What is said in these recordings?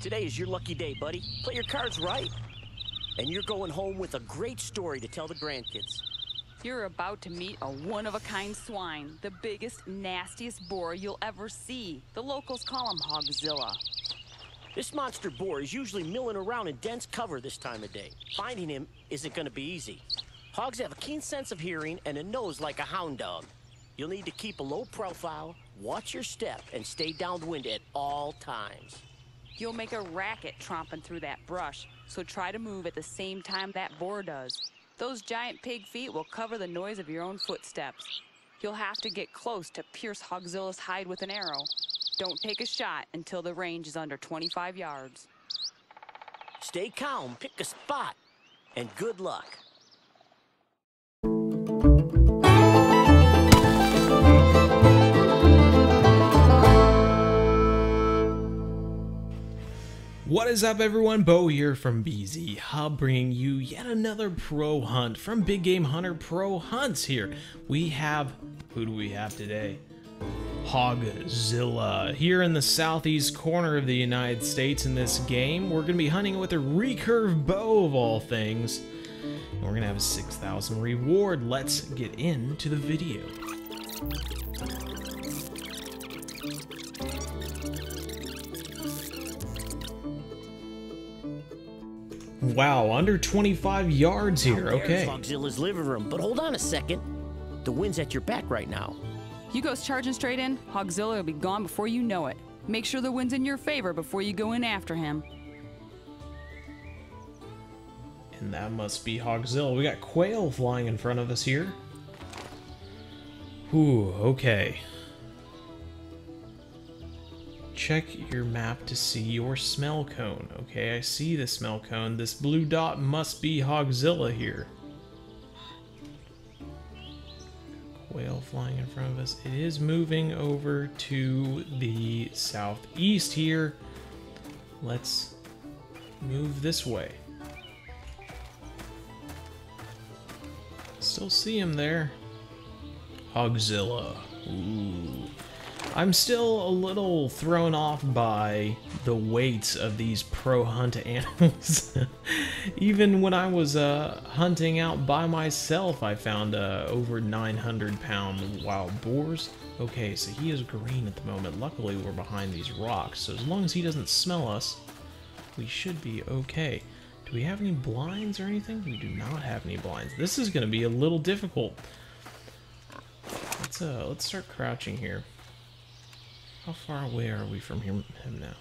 Today is your lucky day, buddy. Play your cards right. And you're going home with a great story to tell the grandkids. You're about to meet a one-of-a-kind swine, the biggest, nastiest boar you'll ever see. The locals call him Hogzilla. This monster boar is usually milling around in dense cover this time of day. Finding him isn't going to be easy. Hogs have a keen sense of hearing and a nose like a hound dog. You'll need to keep a low profile, watch your step, and stay downwind at all times. You'll make a racket tromping through that brush, so try to move at the same time that boar does. Those giant pig feet will cover the noise of your own footsteps. You'll have to get close to pierce Hogzilla's hide with an arrow. Don't take a shot until the range is under 25 yards. Stay calm, pick a spot, and good luck. What is up everyone, Bo here from BZ Hub bringing you yet another pro hunt from Big Game Hunter Pro Hunts here. We have, who do we have today? Hogzilla. Here in the southeast corner of the United States in this game, we're going to be hunting with a recurve bow of all things. And we're going to have a 6,000 reward. Let's get into the video. Wow, under 25 yards here. Okay. Hogzilla's living room, but hold on a second. The wind's at your back right now. You go charging straight in, Hogzilla will be gone before you know it. Make sure the wind's in your favor before you go in after him. And that must be Hogzilla. We got quail flying in front of us here. Ooh, okay. Check your map to see your smell cone. Okay, I see the smell cone. This blue dot must be Hogzilla here. Quail flying in front of us. It is moving over to the southeast here. Let's move this way. Still see him there. Hogzilla. Ooh. I'm still a little thrown off by the weights of these pro hunt animals. Even when I was uh, hunting out by myself, I found uh, over 900 pound wild boars. Okay, so he is green at the moment. Luckily, we're behind these rocks, so as long as he doesn't smell us, we should be okay. Do we have any blinds or anything? We do not have any blinds. This is going to be a little difficult. Let's uh, let's start crouching here. How far away are we from him, him now?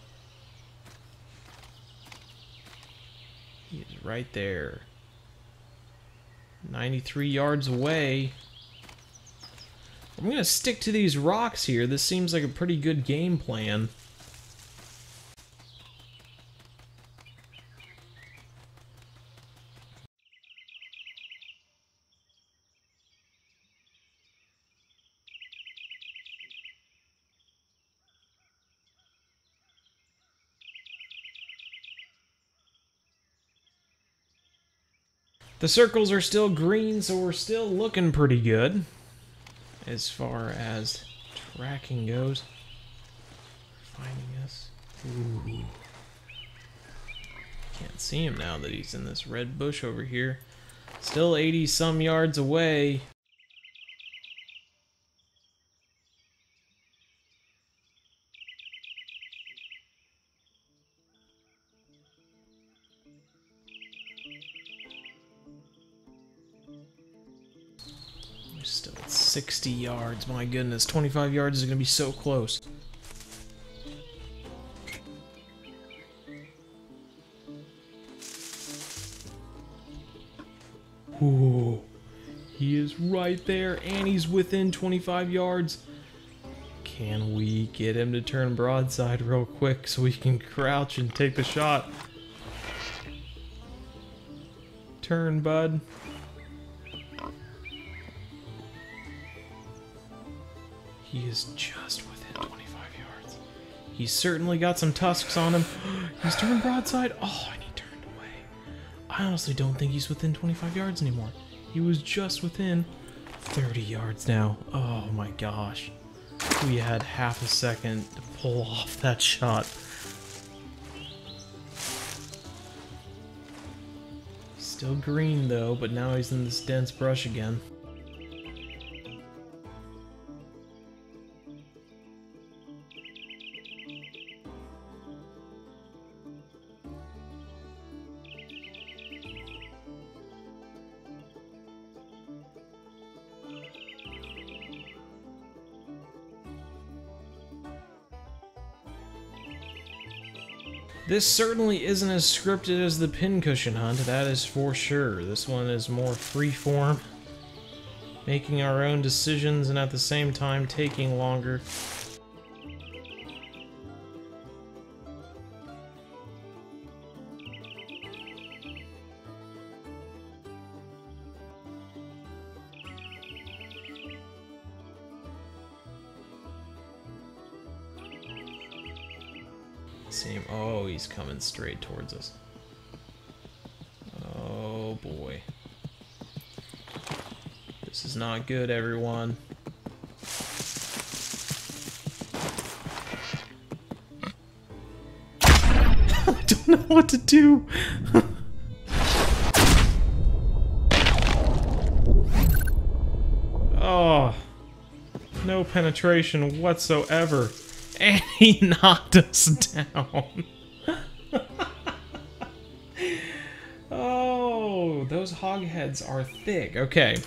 He is right there. 93 yards away. I'm going to stick to these rocks here. This seems like a pretty good game plan. The circles are still green, so we're still looking pretty good as far as tracking goes. Finding us. Ooh. Can't see him now that he's in this red bush over here. Still 80 some yards away. 60 yards. My goodness, 25 yards is going to be so close. Ooh, he is right there, and he's within 25 yards. Can we get him to turn broadside real quick so we can crouch and take the shot? Turn, bud. He is just within 25 yards. He's certainly got some tusks on him. he's turned broadside. Oh, and he turned away. I honestly don't think he's within 25 yards anymore. He was just within 30 yards now. Oh my gosh. We had half a second to pull off that shot. Still green though, but now he's in this dense brush again. This certainly isn't as scripted as the pincushion hunt, that is for sure. This one is more freeform, making our own decisions and at the same time taking longer. Same. Oh, he's coming straight towards us. Oh boy. This is not good, everyone. I don't know what to do. oh. No penetration whatsoever. And he knocked us down. oh, those hogheads are thick. Okay.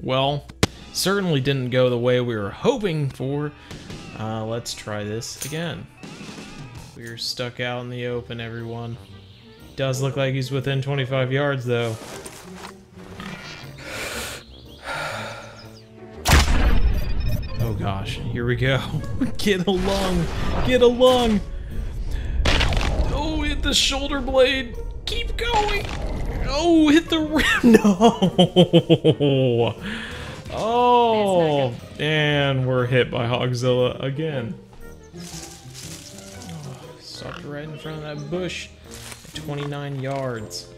Well, certainly didn't go the way we were hoping for. Uh, let's try this again. We're stuck out in the open, everyone. Does look like he's within 25 yards, though. Gosh, here we go. Get along, get along. Oh, hit the shoulder blade. Keep going. Oh, hit the rim. No. Oh, and we're hit by Hogzilla again. Oh, stopped right in front of that bush at 29 yards.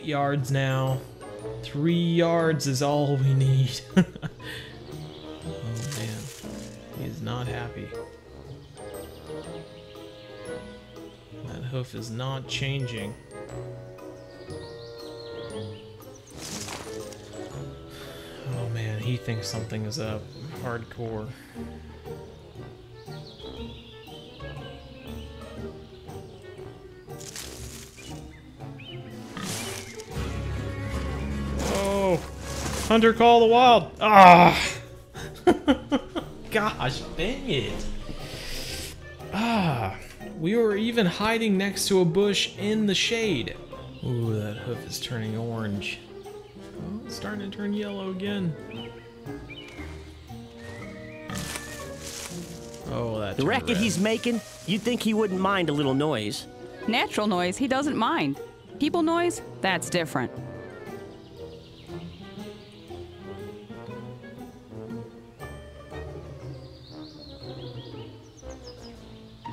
28 yards now. Three yards is all we need. oh man, he is not happy. That hoof is not changing. Oh man, he thinks something is up. Hardcore. Hunter call the wild. Ah, gosh, dang it. Ah, we were even hiding next to a bush in the shade. Ooh, that hoof is turning orange. Oh, it's starting to turn yellow again. Oh, that The racket red. he's making, you'd think he wouldn't mind a little noise. Natural noise, he doesn't mind. People noise, that's different.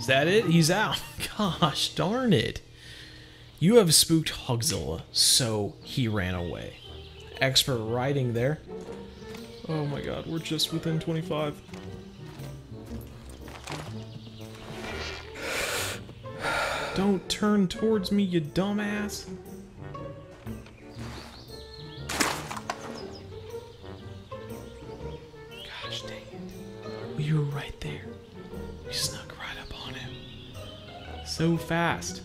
Is that it? He's out. Gosh darn it. You have spooked Hogzilla, so he ran away. Expert riding there. Oh my god, we're just within 25. Don't turn towards me, you dumbass. Gosh dang it. We were right there. So fast.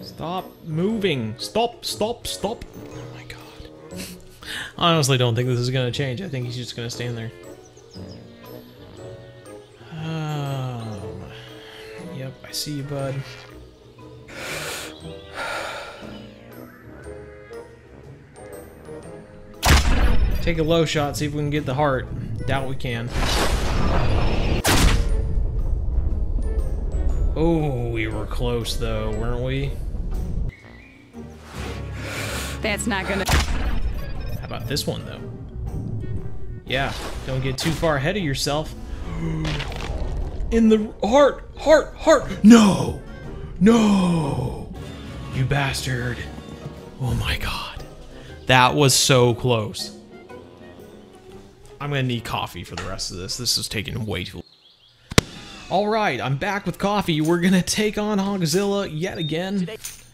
Stop moving. Stop, stop, stop. Oh my god. I honestly don't think this is going to change. I think he's just going to stand there. Um, yep, I see you, bud. Take a low shot, see if we can get the heart. Doubt we can. Oh, we were close though, weren't we? That's not gonna. How about this one though? Yeah, don't get too far ahead of yourself. In the heart, heart, heart. No, no. You bastard. Oh my god. That was so close. I'm gonna need coffee for the rest of this. This is taking way too long. Alright, I'm back with coffee. We're gonna take on Hogzilla yet again.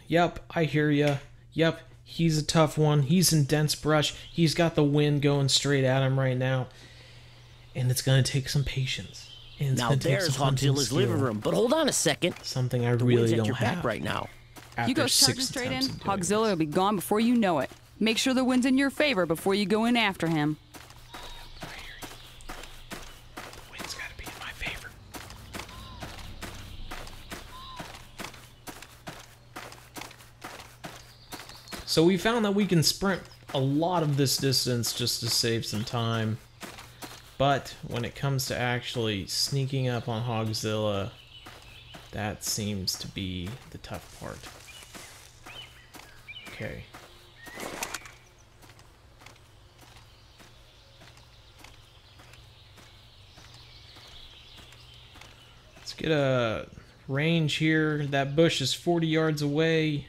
Yep, I hear ya. Yep, he's a tough one. He's in dense brush. He's got the wind going straight at him right now. And it's gonna take some patience. And it's Now gonna take there's some hunting Hogzilla's skill. living room. But hold on a second. Something I The really wind's don't at your have back right now. after You go charging straight in, attempts of doing Hogzilla will be gone before you know it. Make sure the wind's in your favor before you go in after him. Wind's gotta be in my favor. So we found that we can sprint a lot of this distance just to save some time. But when it comes to actually sneaking up on Hogzilla, that seems to be the tough part. Okay. Let's get a range here. That bush is 40 yards away.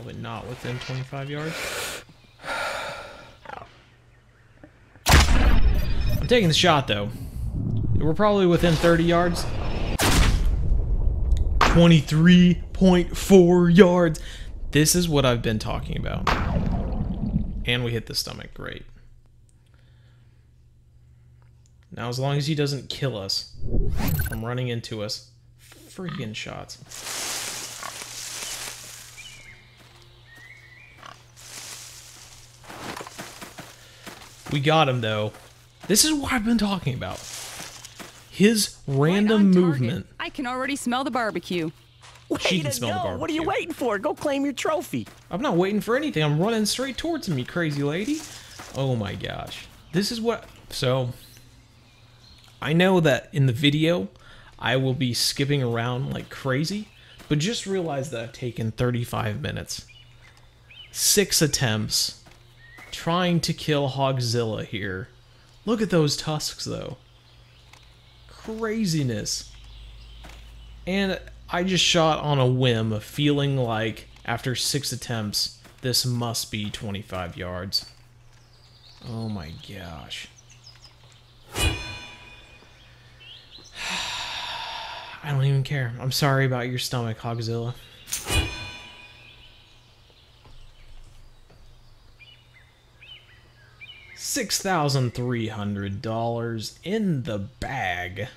Probably not within 25 yards. I'm taking the shot though. We're probably within 30 yards. 23.4 yards. This is what I've been talking about. And we hit the stomach. Great. Now, as long as he doesn't kill us from running into us, freaking shots. We got him, though. This is what I've been talking about. His random on movement. I can already smell the barbecue. Way can to smell the go. What are you waiting for? Go claim your trophy. I'm not waiting for anything. I'm running straight towards him, you crazy lady. Oh my gosh. This is what. So, I know that in the video, I will be skipping around like crazy, but just realize that I've taken 35 minutes, six attempts, trying to kill Hogzilla here. Look at those tusks, though. Craziness. And I just shot on a whim, feeling like after six attempts, this must be 25 yards. Oh my gosh. I don't even care. I'm sorry about your stomach, Hogzilla. $6,300 in the bag.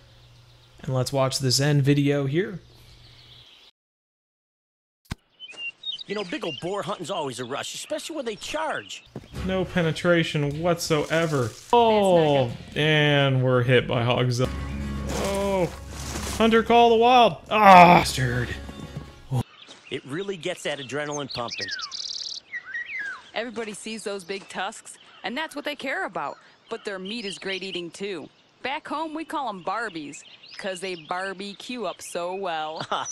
And let's watch this end video here. You know, big old boar hunting's always a rush, especially when they charge. No penetration whatsoever. Oh, and we're hit by Hogzilla. Oh, Hunter call the wild. Ah, bastard. It really gets that adrenaline pumping. Everybody sees those big tusks, and that's what they care about. But their meat is great eating too. Back home, we call them Barbies, because they barbecue up so well.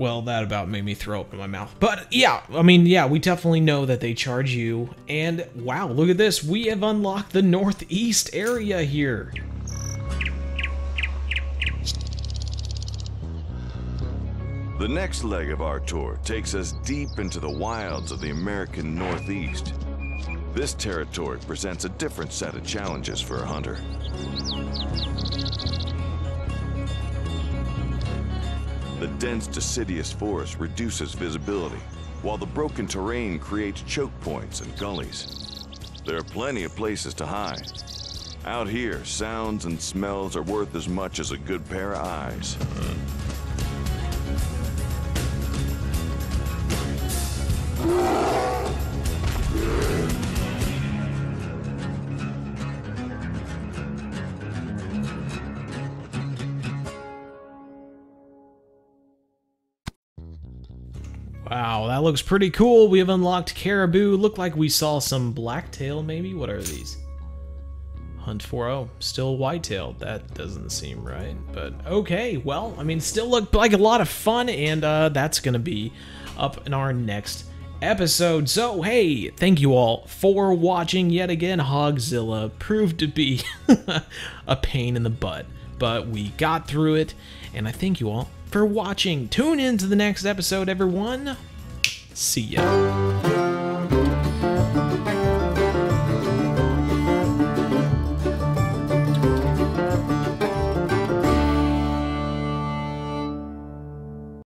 Well, that about made me throw up in my mouth. But yeah, I mean, yeah, we definitely know that they charge you. And wow, look at this. We have unlocked the northeast area here. The next leg of our tour takes us deep into the wilds of the American Northeast. This territory presents a different set of challenges for a hunter. The dense deciduous forest reduces visibility, while the broken terrain creates choke points and gullies. There are plenty of places to hide. Out here, sounds and smells are worth as much as a good pair of eyes. Wow, that looks pretty cool. We have unlocked caribou. Look like we saw some blacktail, maybe? What are these? Hunt 4-0. Still whitetail. That doesn't seem right, but okay. Well, I mean, still looked like a lot of fun, and uh, that's going to be up in our next episode. So, hey, thank you all for watching yet again. Hogzilla proved to be a pain in the butt, but we got through it, and I thank you all for watching. Tune in to the next episode, everyone. See ya.